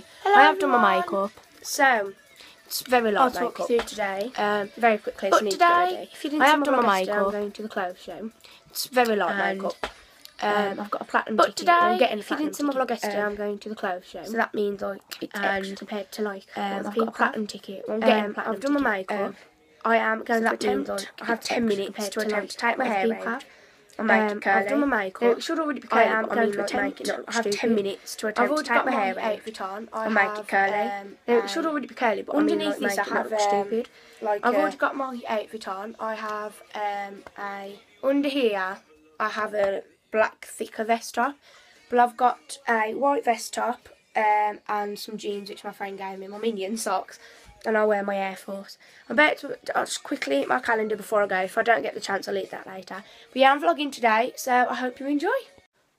curly. Hello, I have done my makeup. So, It's very I'll light talk makeup. through today. Um, Very quickly, but so I need to get today. If you didn't I have done my makeup. I'm going to the clothes show. it's very light And, makeup. Um, I've got a platinum but ticket. today, I'm getting a if you didn't see my vlog yesterday, um, I'm going to the clothes show. So that means like it's and extra. compared to like Um, I've got a platinum ticket. I'm um, getting a platinum I've done my makeup. Um, I am going so to that means attempt. like I have ten minutes to attempt to take my hair out. Make Um, it curly. I've done my makeup. It should already be I curly. am I going mean, to attempt it not I have stupid. ten minutes to I've attempt to already take got my my hair out. outfit on. I and make have, it curly. Um, it should already be curly, but I mean, underneath like, this, I have um, stupid. like I've a- already got my outfit on. I have um, a under here. I have a black thicker vest top, but I've got a white vest top um, and some jeans which my friend gave me, my minion socks, and I'll wear my Air Force. I'm about to I'll just quickly eat my calendar before I go. If I don't get the chance, I'll eat that later. But yeah, I'm vlogging today, so I hope you enjoy.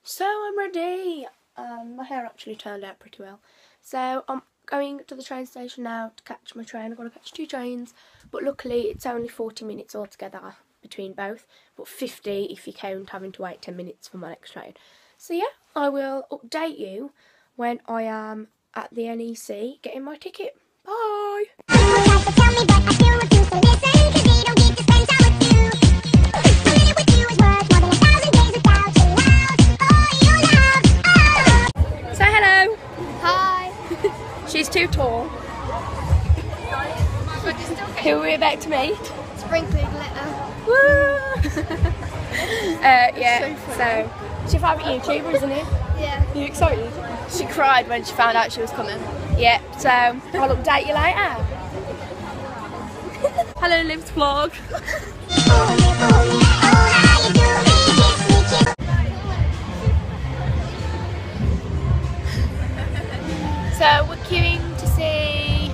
So I'm ready. Um, my hair actually turned out pretty well. So I'm going to the train station now to catch my train. I've got to catch two trains, but luckily it's only 40 minutes altogether between both, but 50 if you count having to wait 10 minutes for my next train. So yeah, I will update you when I am at the NEC getting my ticket. Bye! Tell me, but I still refuse to listen, 'cause they don't get to spend time with you. A minute with you is worth more than a thousand days without you. All you love. Say hello! Hi. She's too tall. Who are we about to meet? Sprinkling glitter. Woo! uh, yeah, so, it's your favourite YouTuber, isn't it? Yeah. Are you excited? She cried when she found out she was coming. Yeah, so I'll update you later. Hello, Liv's vlog. Yeah, yeah, how you do me, kiss me, kiss So we're queuing to see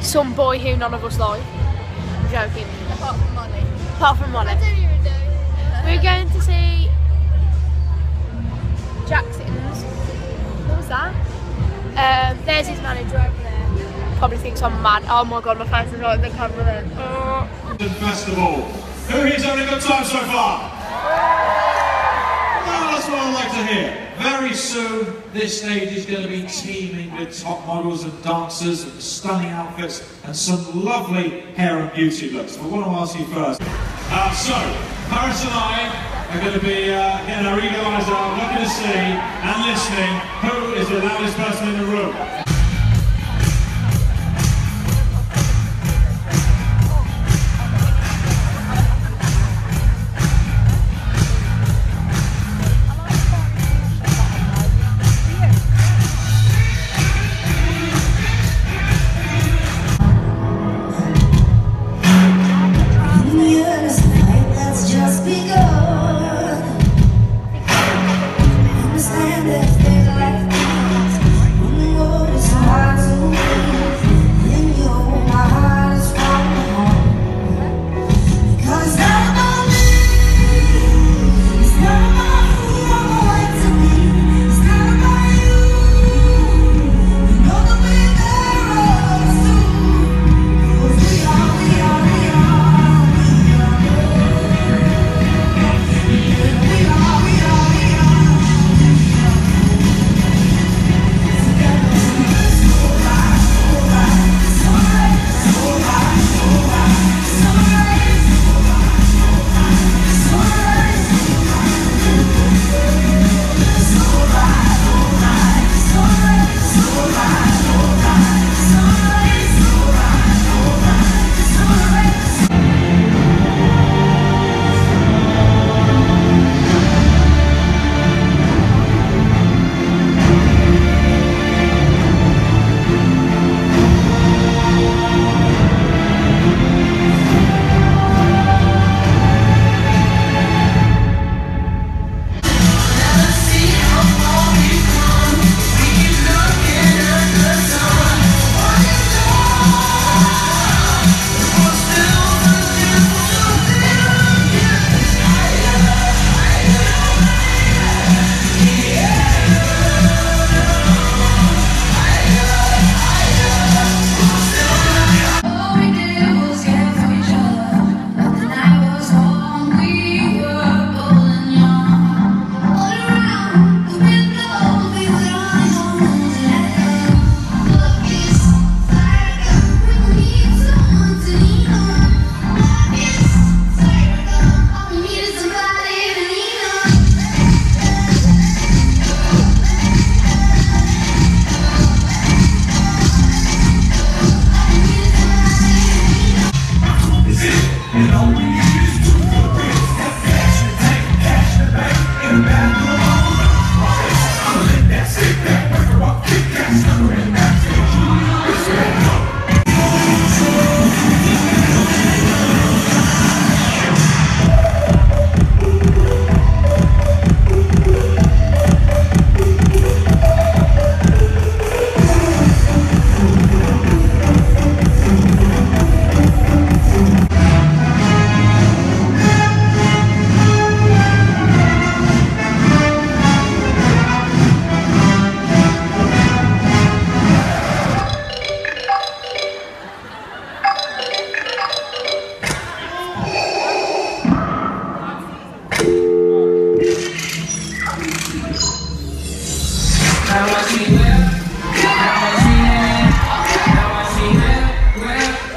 some boy who none of us like. I'm joking. Apart from money. Apart from Molly. don't even know. We're going to see Jack Sittons. What was that? Um, there's his manager over there. Probably thinks I'm mad. Oh my god, my face is right in the camera there. Oh. Festival. Who here's having a good time so far? Well, that's what I like to hear. Very soon, this stage is going to be teeming with top models and dancers and stunning outfits and some lovely hair and beauty looks. But I want to ask you first. Uh, so, Paris and I are going to be uh, getting our eagle eyes out, looking to see and listening who is the loudest person in the room.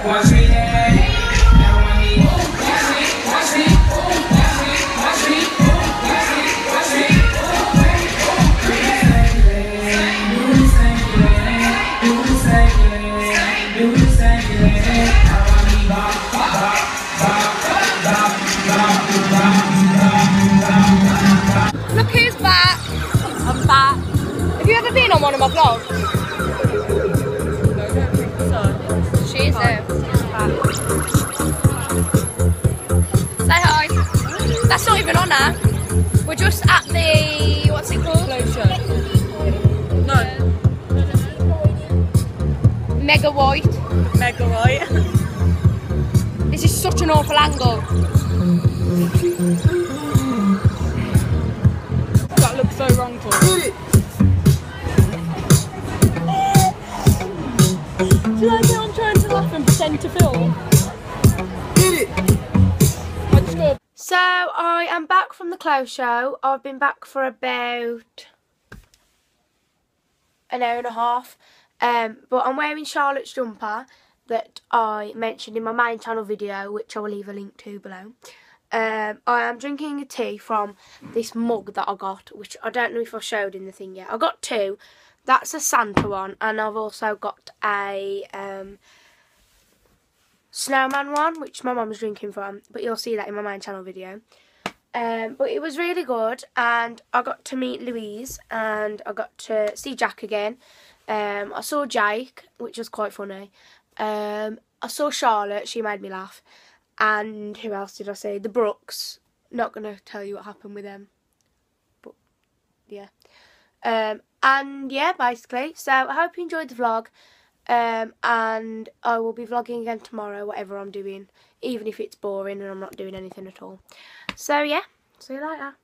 Look who's back. I'm back. Have you ever been on one of my vlogs? Even on her. We're just at the what's it called? No, Mega White. mega right. This is such an awful angle. That looks so wrong for me. Should I get on trying to laugh and pretend to film? So I am back from the clothes show. I've been back for about an hour and a half. Um, but I'm wearing Charlotte's jumper that I mentioned in my main channel video, which I will leave a link to below. Um, I am drinking a tea from this mug that I got, which I don't know if I showed in the thing yet. I got two. That's a Santa one, and I've also got a um, snowman one, which my mum's drinking from, but you'll see that in my main channel video. Um, but it was really good, and I got to meet Louise, and I got to see Jack again. Um, I saw Jake, which was quite funny. Um, I saw Charlotte, she made me laugh. And who else did I see? The Brooks. Not going to tell you what happened with them. But, yeah. Um, and yeah, basically. So I hope you enjoyed the vlog. Um, and I will be vlogging again tomorrow, whatever I'm doing. Even if it's boring and I'm not doing anything at all. So yeah, see you later.